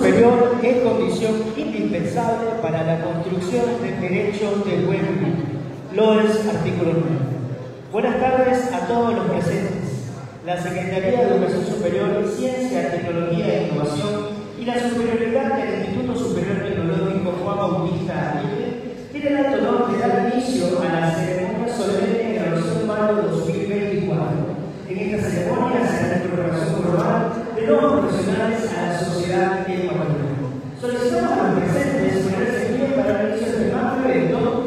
superior es condición indispensable para la construcción del derecho del buen vivir. Lores, artículo 9. Buenas tardes a todos los presentes. La Secretaría de Educación Superior, Ciencia, Tecnología e Innovación y la superioridad del Instituto Superior Tecnológico Juan Bautista Aguirre tiene el alto honor de dar inicio a la ceremonia solemne de graduación Marco 2024. En esta ceremonia será la incorporación formal de profesionales a la sociedad ecuatoriana. Solicitamos a los presentes ponerse en pie para el inicio de este magno evento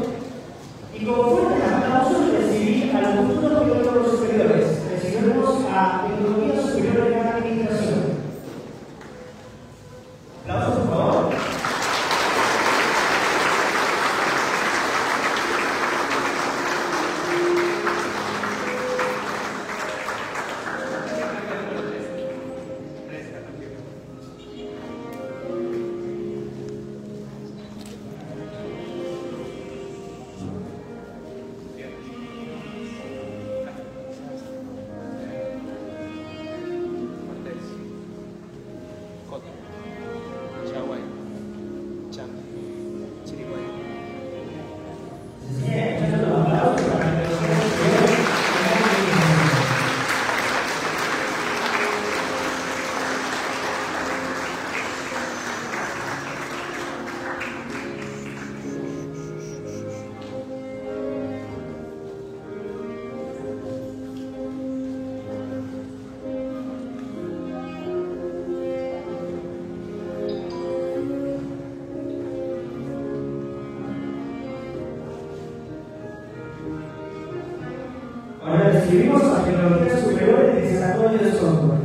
Ahora recibimos a tecnologías superiores de desarrollo de software.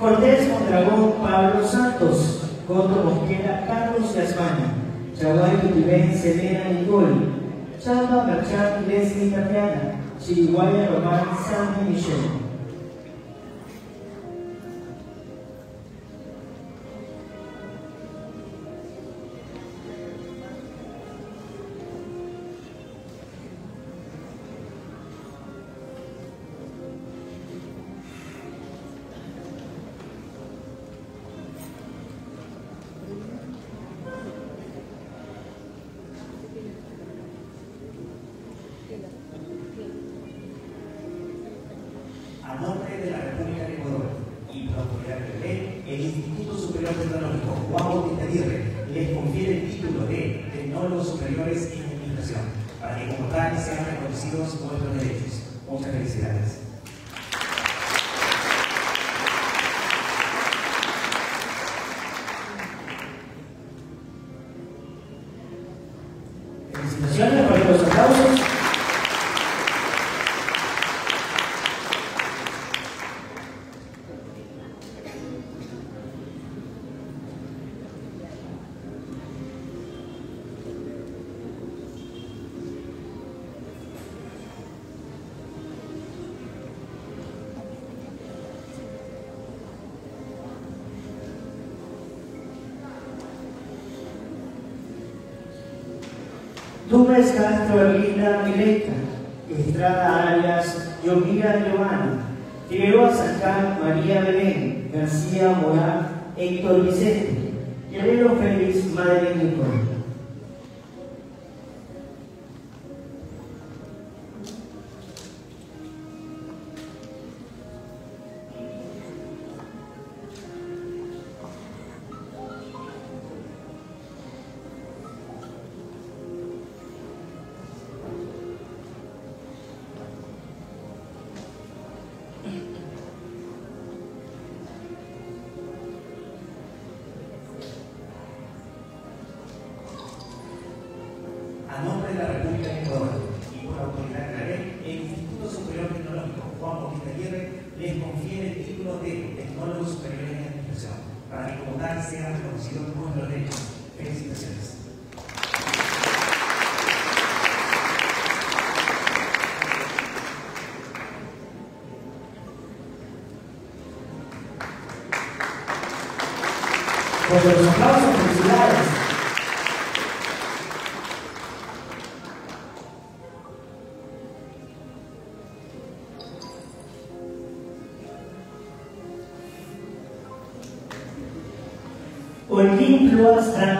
Cortés Mondragón Pablo Santos, Coto Mosquera Carlos Gasmani, Chaguay Tutibén Selena Nicol, Chamba Marchán Leslie Tatiana, Chiriguaya Román San Michel. Tú estás Linda Mileta, Estrada Arias, Yomira Giovanni, Figueroa Sacán, María Belén, García Morán, Héctor Vicente, Guerrero Félix, Madre Nicolás. to us and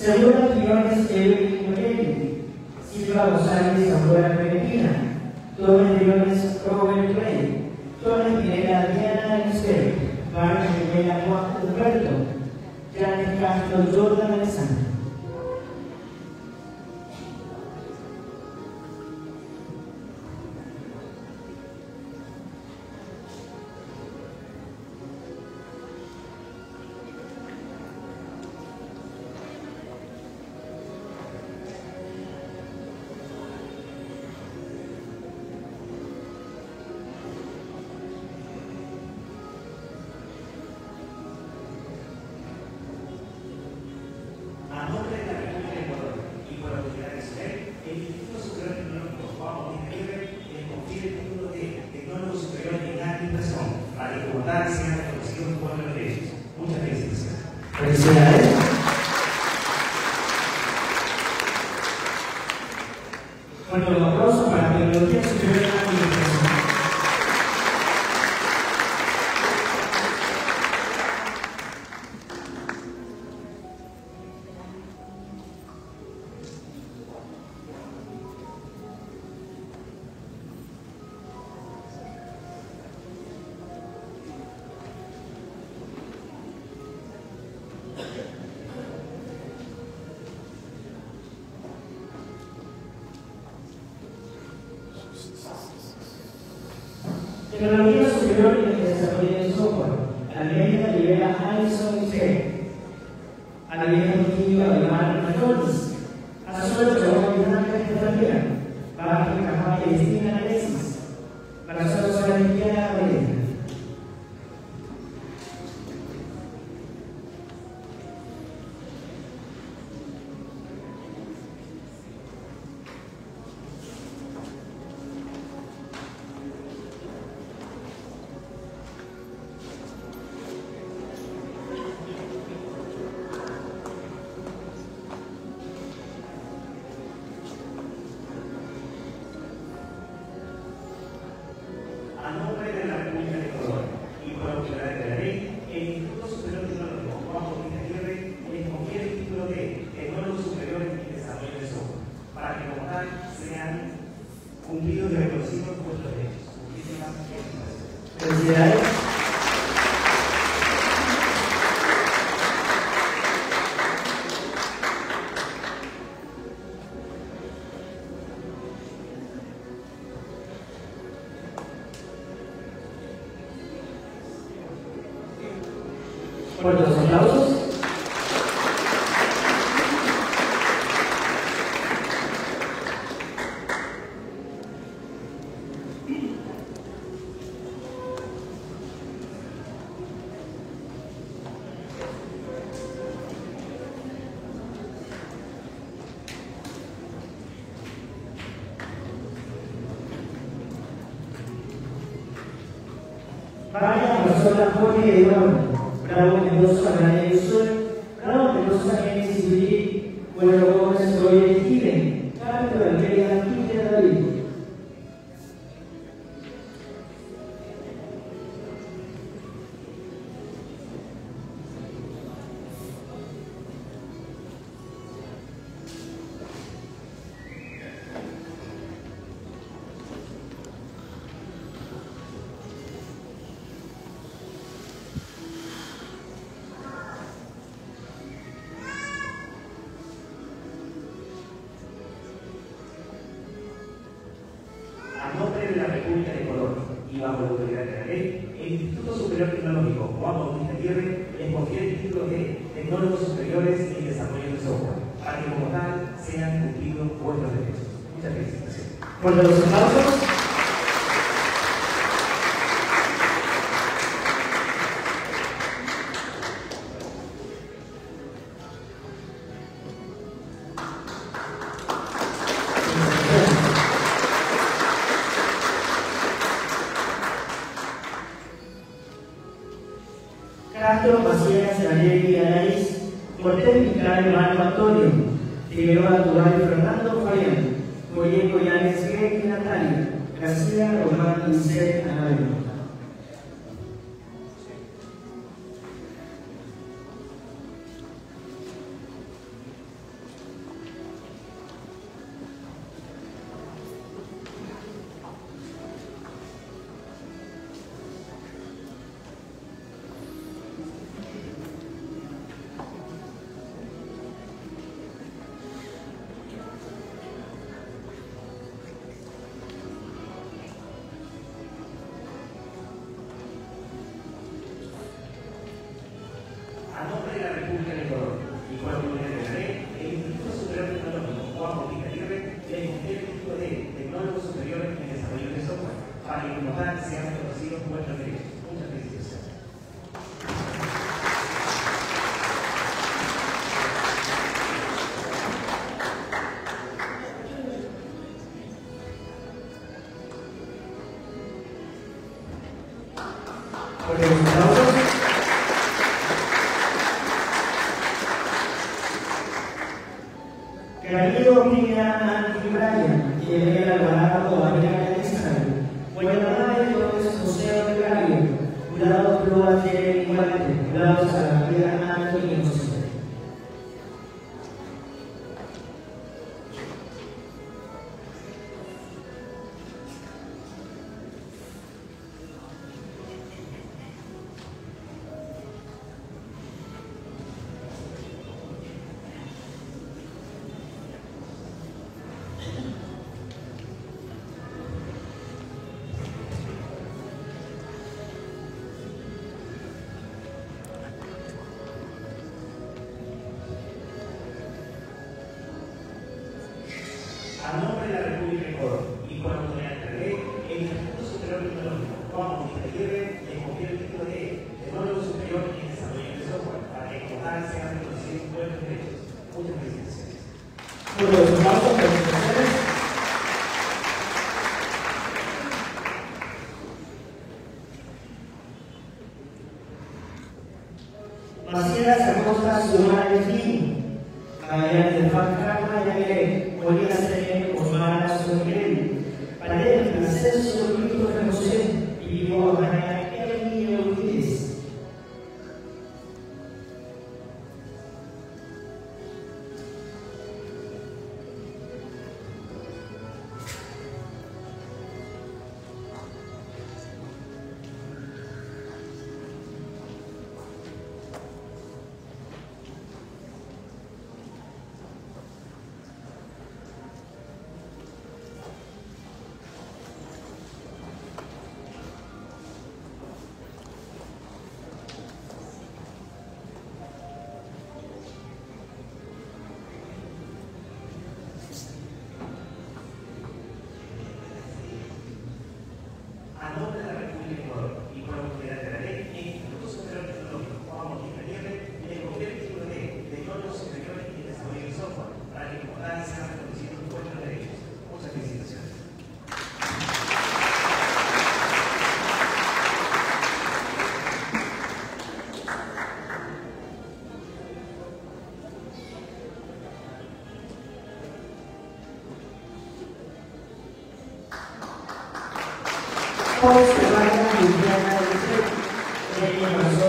several units que la vida superior que se desarrolla Vaya persona joven y enorme, bravo, penoso, gran y bravo, penoso, gran y bueno, como estoy elegible, tanto el rey de la David.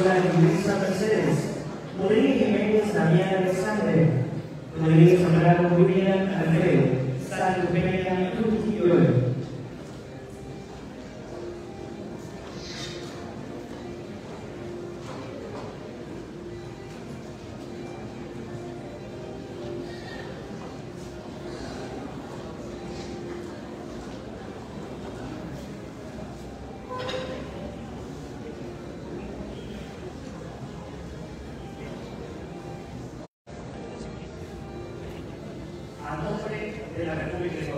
going to Thank you.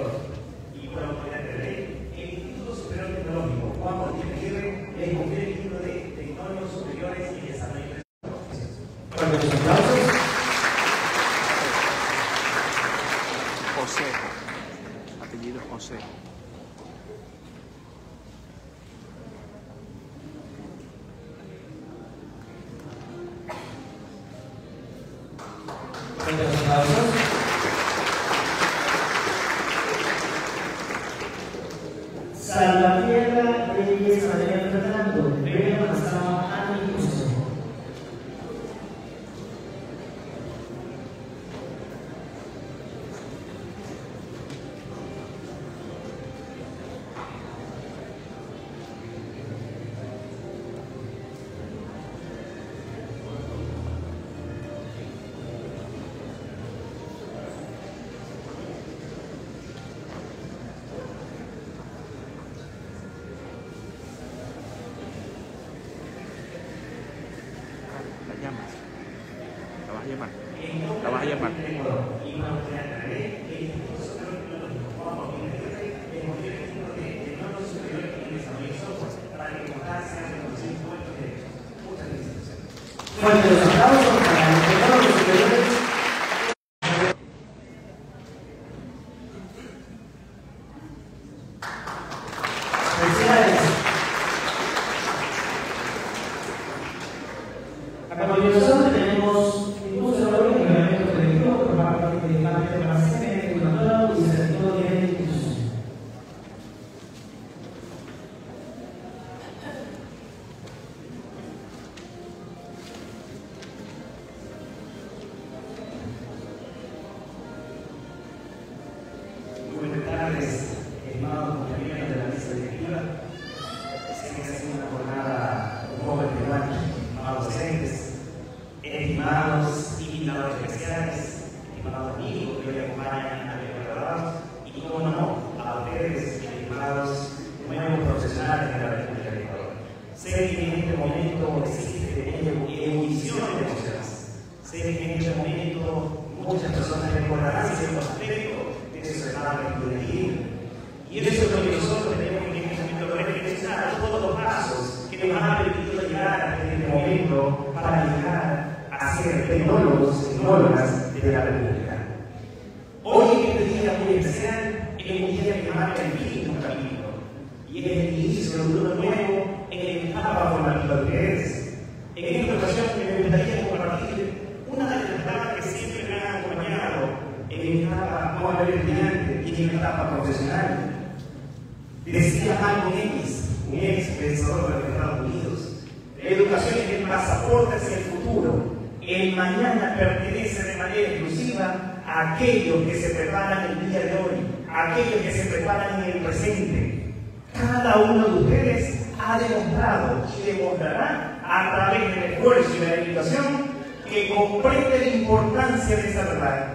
Demostrará a través del esfuerzo y la dedicación que comprende la importancia de esa verdad,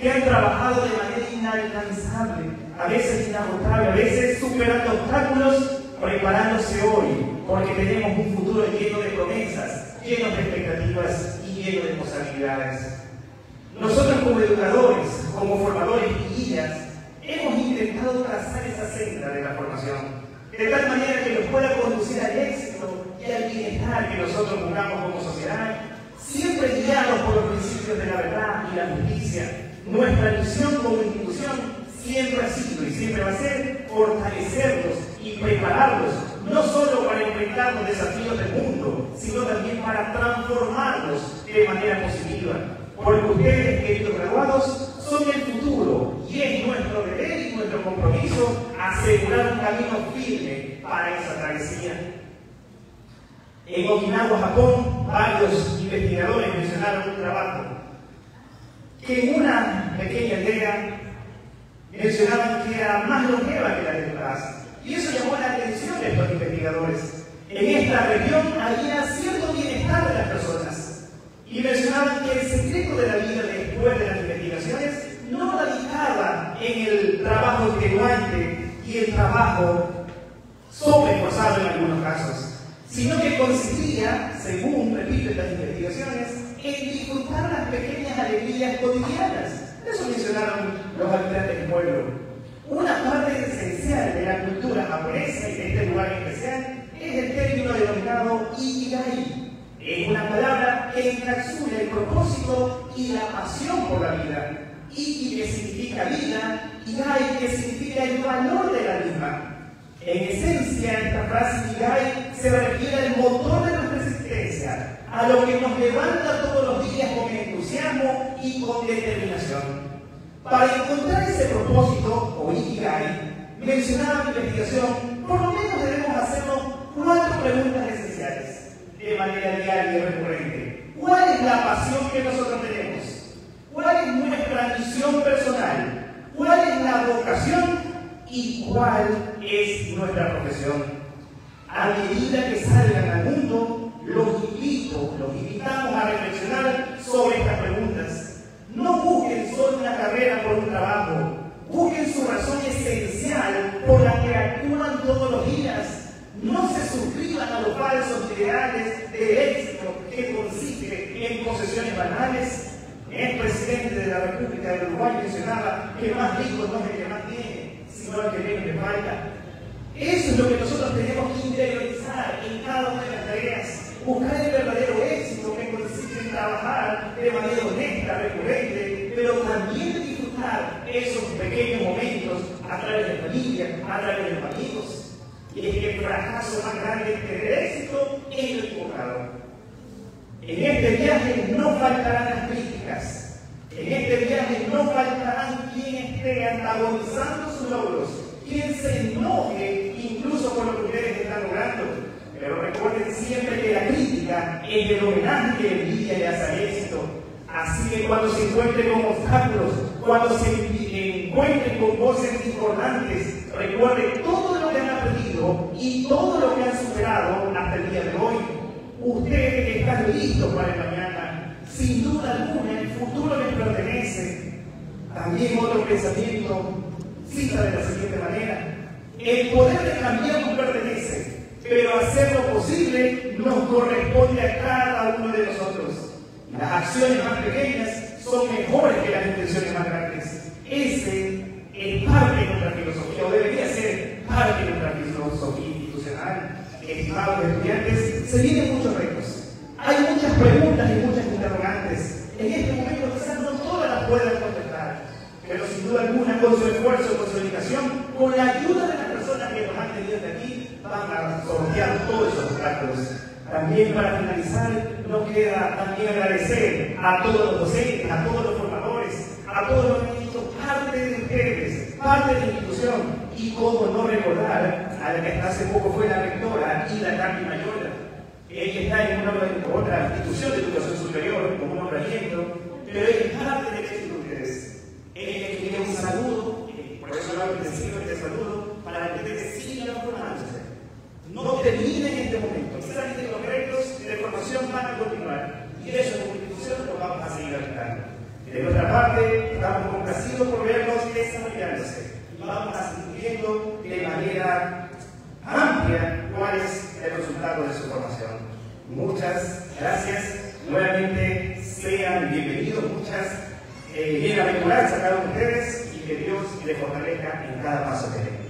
que han trabajado de manera inalcanzable, a veces inagotable, a veces superando obstáculos, preparándose hoy, porque tenemos un futuro lleno de promesas, lleno de expectativas y lleno de posibilidades. Nosotros como educadores, como formadores y guías, hemos intentado trazar esa senda de la formación, de tal manera que nos pueda conducir al éxito y al bienestar que nosotros buscamos como sociedad, siempre guiados por los principios de la verdad y la justicia. Nuestra misión como institución siempre ha sido y siempre va a ser fortalecerlos y prepararlos, no solo para enfrentar los desafíos del mundo, sino también para transformarlos de manera positiva. Porque ustedes, queridos graduados, son el futuro y es nuestro deber y nuestro compromiso asegurar un camino firme para esa travesía. En Okinawa, Japón, varios investigadores mencionaron un trabajo que en una pequeña aldea mencionaban que era más longeva que la de. Y eso llamó la atención de estos investigadores. En esta región había cierto bienestar de las personas. Y mencionaban que el secreto de la vida después de las investigaciones no radicaba en el trabajo extenuante y el trabajo sobreposado en algunos casos, sino que consistía, según repiten las investigaciones, en disfrutar las pequeñas alegrías cotidianas. Eso mencionaron los habitantes del pueblo. Una parte esencial de la cultura japonesa y de este lugar especial es el término denominado Ikigai. Es una palabra que encapsula el propósito y la pasión por la vida. Iki que significa vida, y Gai que significa el valor de la misma. En esencia, esta frase Ikigai se refiere al motor de nuestra existencia, a lo que nos levanta todos los días con entusiasmo y con determinación. Para encontrar ese propósito, o Ikigai, mencionada mi investigación, por lo menos debemos hacernos cuatro preguntas esenciales de manera diaria y recurrente. ¿Cuál es la pasión que nosotros tenemos? ¿Cuál es nuestra misión personal? ¿Cuál es la vocación? ¿Y cuál es nuestra profesión? A medida que salgan al mundo, los invito, los invitamos a reflexionar sobre estas preguntas no busquen solo una carrera por un trabajo, busquen su razón esencial por la que actúan todos los días. No se suscriban a los falsos ideales de éxito que consiste en posesiones banales. El presidente de la República de Uruguay mencionaba que más rico no es el que más tiene, sino el que menos le falta. Eso es lo que nosotros tenemos que interiorizar en cada una de las tareas. Buscar el verdadero éxito que consiste en trabajar de manera honesta, recurrente, pero también disfrutar esos pequeños momentos a través de la familia, a través de los amigos. Y es que el fracaso más grande es tener éxito en lo equivocado. En este viaje no faltarán las críticas. En este viaje no faltarán quien esté antagonizando sus logros, quien se enoje incluso por lo que ustedes están logrando. Pero recuerden siempre que la crítica es el homenaje que envidia y hace éxito. Así que cuando se encuentren con obstáculos, cuando se encuentren con voces discordantes, recuerden todo lo que han aprendido y todo lo que han superado hasta el día de hoy. Ustedes están listos para el mañana. Sin duda alguna, el futuro les pertenece. También otro pensamiento cita de la siguiente manera. El poder de cambiar nos pertenece, pero hacerlo posible nos corresponde a cada uno de nosotros. Las acciones más pequeñas son mejores que las intenciones más grandes. Ese es parte de nuestra filosofía, o debería ser parte de nuestra filosofía institucional. Estimados estudiantes, se vienen muchos retos. Hay muchas preguntas y muchas En este momento quizás no todas las puedan contestar, pero sin duda alguna, con su esfuerzo, con su dedicación, con la ayuda de las personas que nos han tenido de aquí, van a sortear todos esos obstáculos. También para finalizar, nos queda también agradecer a todos los docentes, a todos los formadores, a todos los que parte de ustedes, parte de la institución, y cómo no recordar a la que hasta hace poco fue la rectora, Ida Carmen Mayola. Ella está en una otra institución de educación superior, como un nombramiento, pero es parte de ustedes. Ella quiere un saludo, por eso lo hago este saludo, para que ustedes sigan formándose. No terminen en este momento. Quizás los retos de formación van a continuar. Y eso como institución lo vamos a seguir aplicando. De nuestra parte, estamos complacidos por verlos desarrollándose. Vamos a seguir viendo de manera amplia cuál es el resultado de su formación. Muchas gracias. Nuevamente sean bienvenidos. Muchas eh, bienaventuradas a cada uno de ustedes y que Dios les fortalezca en cada paso que den.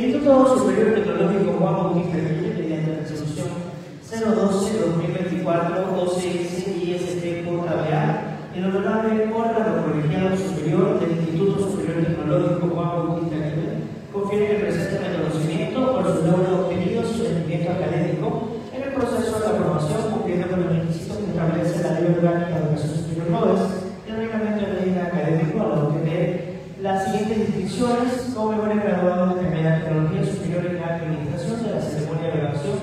Instituto Superior Tecnológico Juan Bautista mediante resolución 012-2024 OCS IST el honorable órgano colegiado superior del Instituto Superior Tecnológico Juan Bautista confiere el presente reconocimiento por su logro obtenido y su rendimiento académico en el proceso de aprobación cumpliendo con los requisitos que establece la Ley Orgánica de Educación Superior NOVES las siguientes distinciones como mejores graduados de la Tecnología Superior en la Administración de la ceremonia de graduación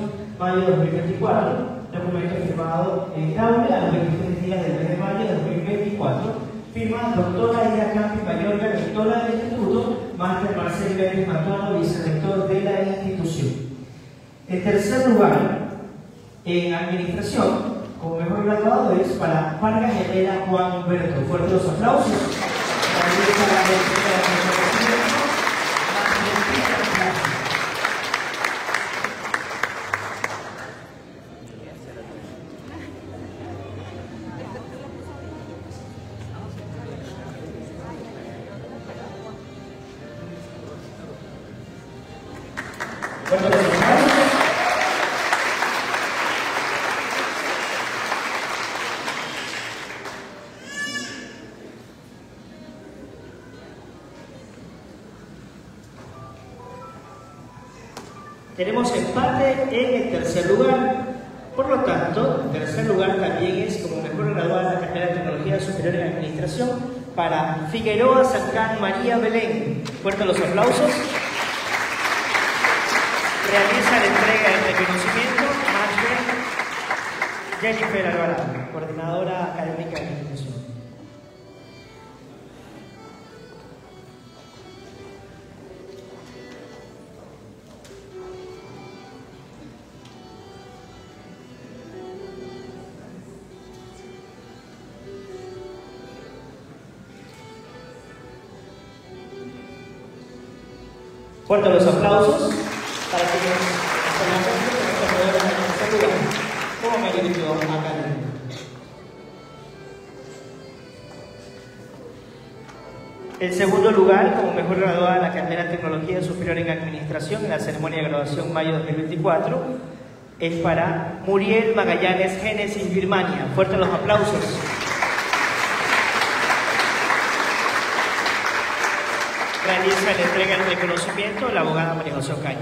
de 2024, documento firmado en Gaule a los 23 días del mes de mayo de 2024, firma doctora Ida Campi Mayorga, rectora del Instituto, Máster Marcel Pérez Matuano, vicerrector de la institución. En tercer lugar, en Administración, como mejor graduado es para Vargas Herrera Juan Humberto. Fuertes los aplausos. Fuerte los aplausos para que como mérito académico. El segundo lugar, como mejor graduada en la carrera de Tecnología Superior en Administración en la ceremonia de graduación mayo 2024, es para Muriel Magallanes Génesis Birmania. Fuerte los aplausos. Realiza la entrega del reconocimiento la abogada María José Ocaña.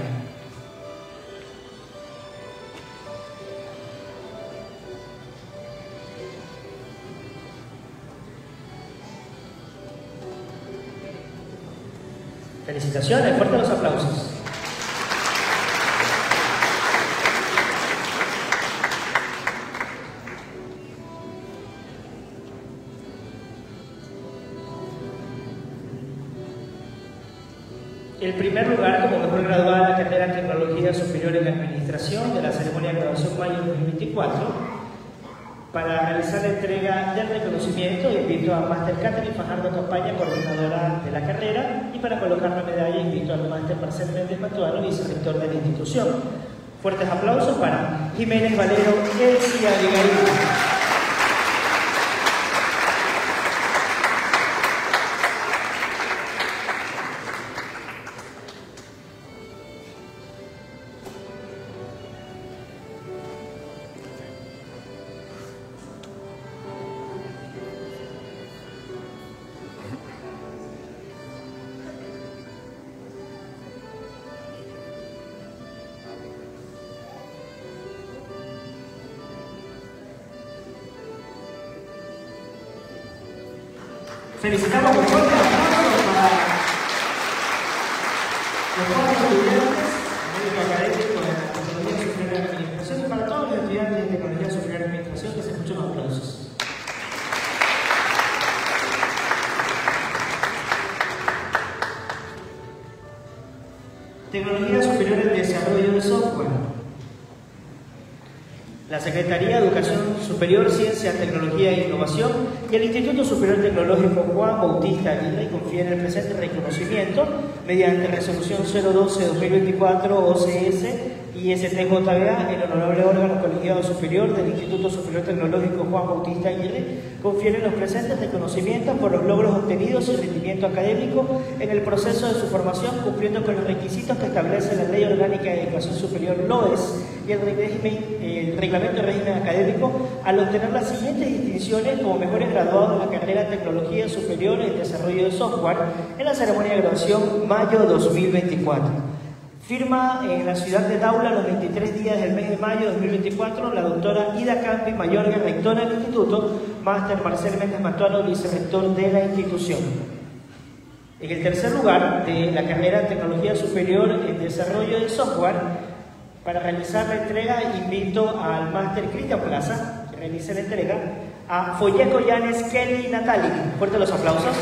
Felicitaciones, fuerte los 2024. Para realizar la entrega del reconocimiento, invito a Máster Catherine Fajardo Campaña, coordinadora de la carrera, y para colocar la medalla, invito al Máster Marcel Méndez Matuano, vicerrector de la institución. Fuertes aplausos para Jiménez Valero, Elsie Abigail. Felicitamos con fuerte aplauso para los cuatro estudiantes médico académico de la Tecnología Superior de Administración y para todos los estudiantes de Tecnología Superior de Administración que se escuchen los aplausos. Tecnología Superior en Desarrollo de Software. La Secretaría de Educación Superior, Ciencia, Tecnología e Innovación y el Instituto Superior Tecnológico Juan Bautista Aguirre confiere el presente reconocimiento mediante resolución 012-2024 OCS y STJBA, el honorable órgano colegiado superior del Instituto Superior Tecnológico Juan Bautista Aguirre confiere los presentes reconocimientos por los logros obtenidos y rendimiento académico en el proceso de su formación, cumpliendo con los requisitos que establece la Ley Orgánica de Educación Superior LOES y el, el Reglamento de Régimen Académico, al obtener las siguientes distinciones como mejores graduados de la carrera de Tecnología Superior en Desarrollo de Software en la ceremonia de graduación mayo 2024. Firma en la ciudad de Daula los 23 días del mes de mayo de 2024 la doctora Ida Campi Mayorga, rectora del instituto, máster Marcel Méndez Matuano, vicerrector de la institución. En el tercer lugar de la carrera Tecnología Superior en Desarrollo de Software, para realizar la entrega invito al máster Cristian Plaza, que realice la entrega, a Folleco Yanes Kelly Natali. Fuerte los. Aplausos,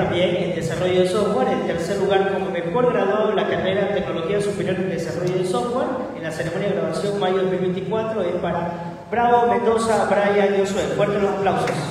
también en desarrollo de software, en tercer lugar como mejor graduado en la carrera de Tecnología Superior en Desarrollo de Software, en la ceremonia de graduación mayo 2024, es para Bravo Mendoza, Brian y Josué. Fuertes los aplausos.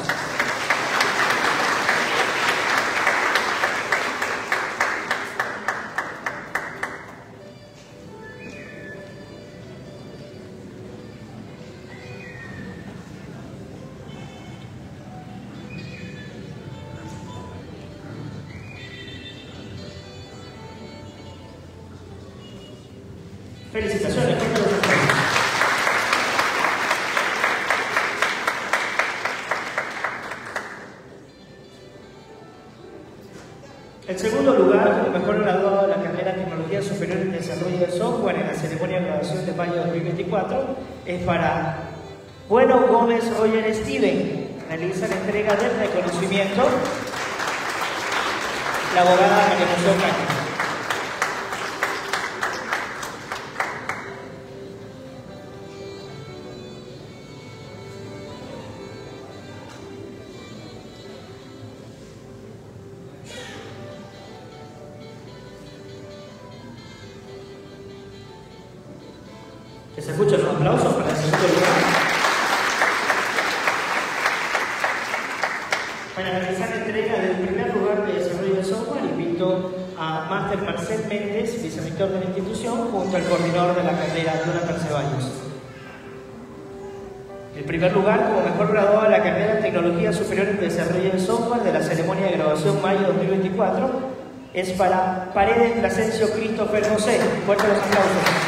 Se escuchen los aplausos para el segundo lugar. Para realizar la entrega del primer lugar de desarrollo de software, invito a Máster Marcel Méndez, vicerrector de la institución, junto al coordinador de la carrera, Jonathan Ceballos. El primer lugar, como mejor graduado de la carrera de Tecnología Superior en Desarrollo de Software de la ceremonia de graduación mayo 2024, es para Paredes Plasencio Christopher José. Fuerte los aplausos.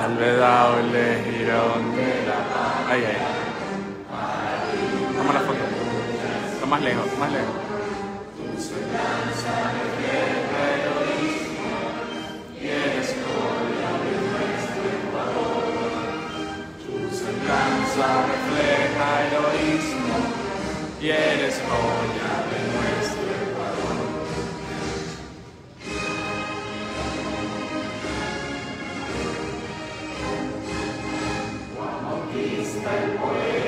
salve, Daule. Que